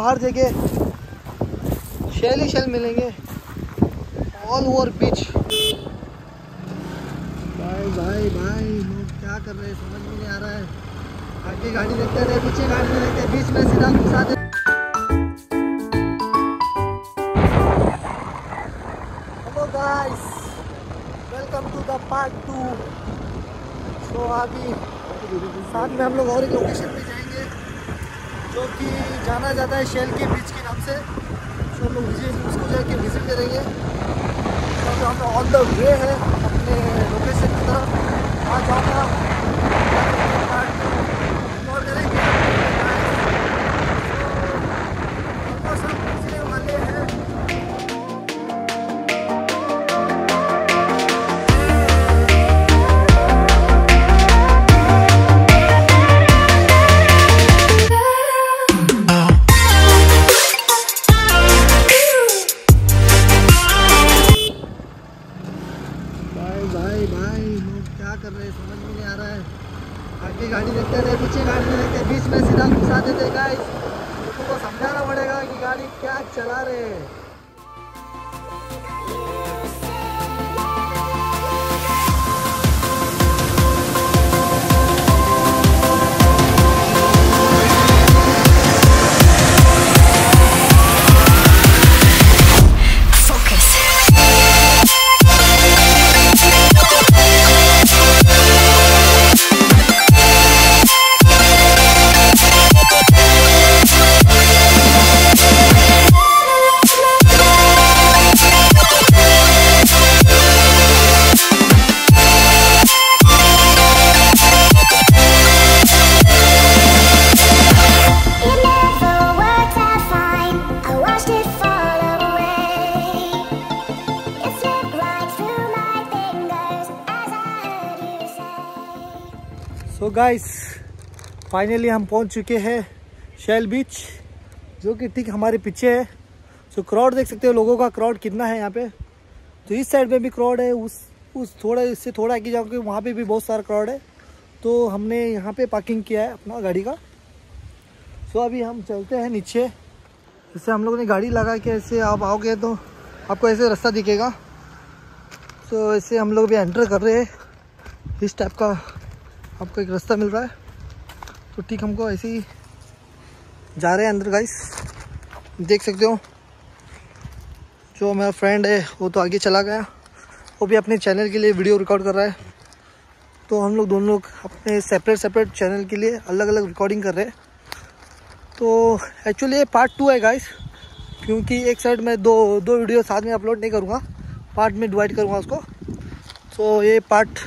हर जगह। शेल ही शेल मिलेंगे। ऑल ओवर बीच भाई भाई भाई, लोग क्या कर रहे हैं? समझ में नहीं आ रहा है। आगे गाड़ी देखते रहे पीछे गाड़ी में देखते बीच में सीधा घुसा दे। Hello guys welcome to the part two so अभी साथ में हम लोग और एक लोकेशन पे जाएँगे। जो कि जाना जाता है शेल के बीच के नाम से। सो हम लोग विज़िट उसको जाके विज़िट करेंगे। तो हम ऑन द वे है अपने लोकेशन की तरफ़। वहाँ जाऊँगा गाइस तो समझाना पड़ेगा कि गाड़ी क्या चला रहे हैं। सो गाइस फाइनली हम पहुँच चुके हैं शैल बीच जो कि ठीक हमारे पीछे है। सो क्राउड देख सकते हो लोगों का क्राउड कितना है यहाँ पे। तो इस साइड में भी क्राउड है, उस उस थोड़ा, इससे थोड़ा आगे जाओगे वहाँ पे भी बहुत सारा क्राउड है। तो हमने यहाँ पे पार्किंग किया है अपना गाड़ी का। सो अभी हम चलते हैं नीचे। जैसे हम लोगों ने गाड़ी लगा के ऐसे आप आओगे तो आपको ऐसे रास्ता दिखेगा। सो ऐसे हम लोग भी एंटर कर रहे हैं। इस टाइप का आपको एक रास्ता मिल रहा है। तो ठीक हमको ऐसे ही जा रहे हैं अंदर गाइस देख सकते हो, जो मेरा फ्रेंड है, वो तो आगे चला गया। वो भी अपने चैनल के लिए वीडियो रिकॉर्ड कर रहा है। तो हम लोग दोनों लोग अपने सेपरेट सेपरेट चैनल के लिए अलग अलग रिकॉर्डिंग कर रहे हैं। तो एक्चुअली ये पार्ट टू है गाइस क्योंकि एक साइड में दो दो वीडियो साथ में अपलोड नहीं करूँगा। पार्ट में डिवाइड करूँगा उसको। तो ये पार्ट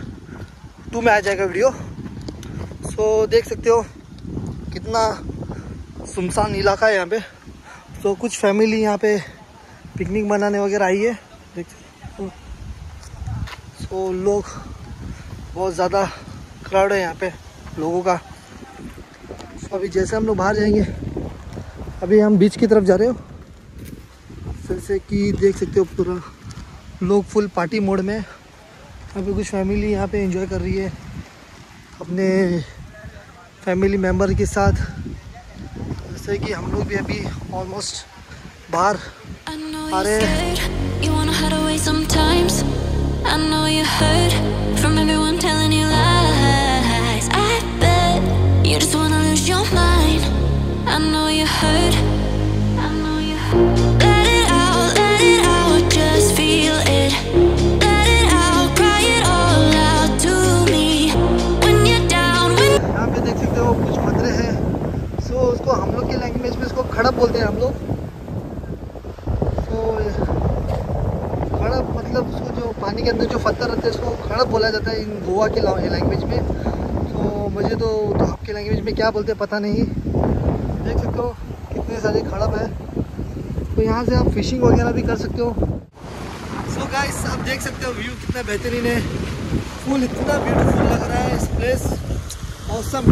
टू में आ जाएगा वीडियो सो देख सकते हो कितना सुनसान इलाका है यहाँ पे। तो कुछ फैमिली यहाँ पे पिकनिक मनाने वगैरह आई है। देख सो लोग बहुत ज़्यादा क्राउड है यहाँ पे लोगों का। सो अभी जैसे हम लोग बाहर जाएँगे, अभी हम बीच की तरफ़ जा रहे हो। जैसे कि देख सकते हो पूरा लोग फुल पार्टी मोड में। अभी कुछ फैमिली यहाँ पे एंजॉय कर रही है। अपने फैमिली मेंबर के साथ। जैसे कि हम लोग भी अभी ऑलमोस्ट बाहर I know Are जाता है इन गोवा के लैंग्वेज में। तो मुझे तो, तो आपके लैंग्वेज में क्या बोलते हैं पता नहीं। देख सकते हो कितने सारे खड़प है। तो यहाँ से आप फिशिंग वगैरह भी कर सकते हो। सो गाइस आप देख सकते हो व्यू कितना बेहतरीन है। फूल इतना ब्यूटीफुल लग रहा है इस प्लेस ऑसम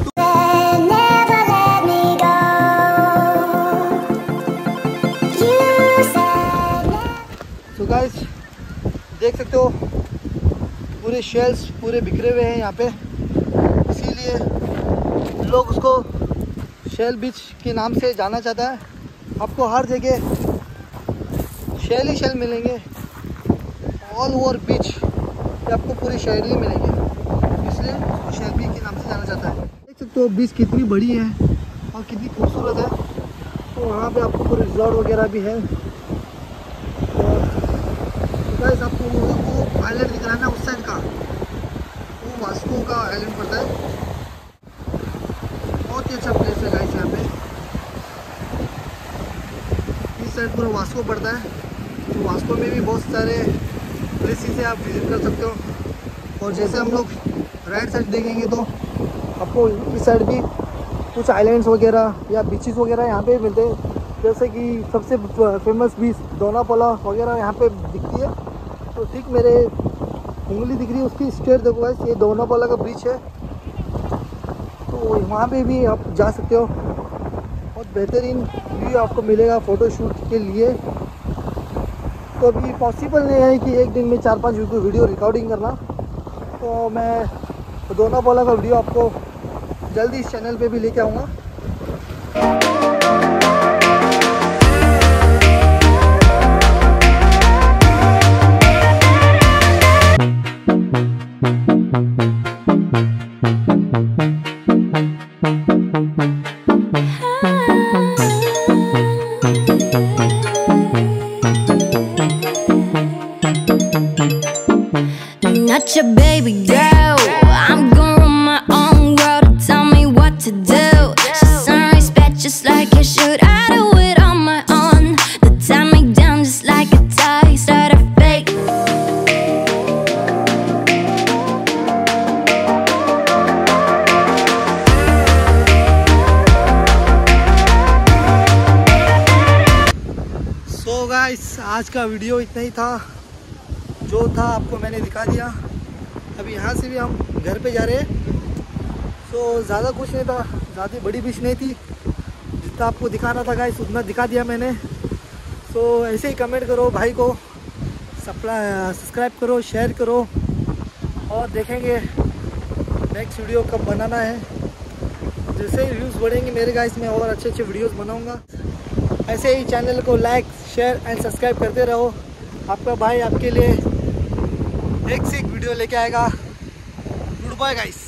पूरे शेल्स पूरे बिखरे हुए हैं यहाँ पे। इसीलिए लोग उसको शेल बीच के नाम से जाना चाहता है। आपको हर जगह शेल ही शेल मिलेंगे। ऑल ओवर बीच आपको पूरी शेल ही मिलेंगे। इसलिए उसको शेल बीच के नाम से जाना जाता है। देख सकते हो बीच कितनी बड़ी है और कितनी खूबसूरत है। तो वहाँ पे आपको रिजॉर्ट वगैरह भी है। गाइस आपको आइलैंड दिख रहा है ना उस साइड का। वो वास्को का आइलैंड पड़ता है। बहुत ही अच्छा प्लेस है गाइस यहाँ पे। इस साइड पूरा वास्को पड़ता है। तो वास्को में भी बहुत सारे प्लेसेस है आप विज़िट कर सकते हो। और जैसे हम लोग राइट साइड देखेंगे तो आपको इस साइड भी कुछ आइलैंड्स वगैरह या बीचेस वगैरह यहाँ पे मिलते हैं। जैसे कि सबसे फ़ेमस बीच दोनापोला वगैरह यहाँ पे तो ठीक मेरे उंगली दिख रही है उसकी। स्टेट देखो गाइस ये दोनापोला का ब्रिज है। तो वहाँ पे भी आप जा सकते हो। बहुत बेहतरीन व्यू आपको मिलेगा फ़ोटोशूट के लिए। तो अभी पॉसिबल नहीं है कि एक दिन में चार पाँच वीडियो रिकॉर्डिंग करना। तो मैं दोनापोला का वीडियो आपको जल्दी इस चैनल पे भी लेके आऊँगा। Not your baby girl. I'm gonna run my own world. Tell me what to do. She's some respect just like you should. I do it on my own. The tie me down just like a tie. Start a fake. so guys आज का video इतना ही जो था आपको मैंने दिखा दिया अभी यहाँ से भी हम घर पे जा रहे हैं। सो ज़्यादा कुछ नहीं था। ज़्यादा बड़ी बीच नहीं थी। जितना आपको दिखाना था गाइस उतना दिखा दिया मैंने। सो ऐसे ही कमेंट करो भाई को। सप्ला सब्सक्राइब करो शेयर करो। और देखेंगे नेक्स्ट वीडियो कब बनाना है। जैसे ही व्यूज़ बढ़ेंगे मेरे गाइस में और अच्छे अच्छे वीडियोस बनाऊँगा। ऐसे ही चैनल को लाइक शेयर एंड सब्सक्राइब करते रहो। आपका भाई आपके लिए एक से एक वीडियो लेके आएगा। Good bye guys